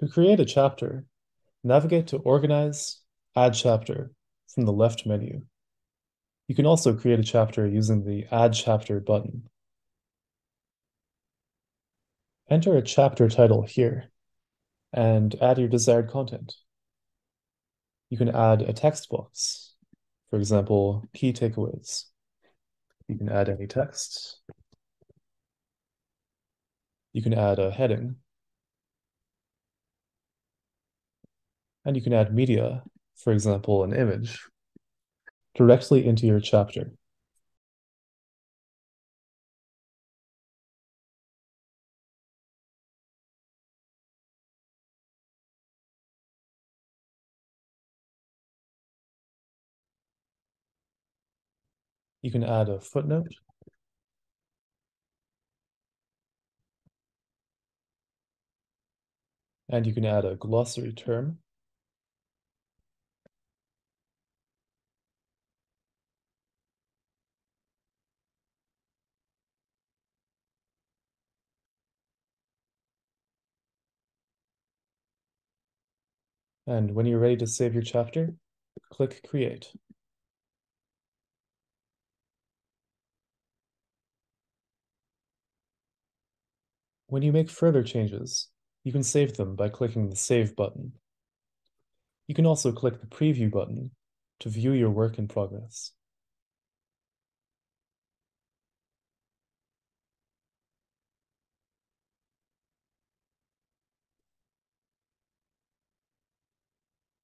To create a chapter, navigate to Organize, Add Chapter from the left menu. You can also create a chapter using the Add Chapter button. Enter a chapter title here and add your desired content. You can add a text box, for example, key takeaways. You can add any text. You can add a heading. And you can add media, for example, an image, directly into your chapter. You can add a footnote. And you can add a glossary term. And when you're ready to save your chapter, click Create. When you make further changes, you can save them by clicking the Save button. You can also click the Preview button to view your work in progress.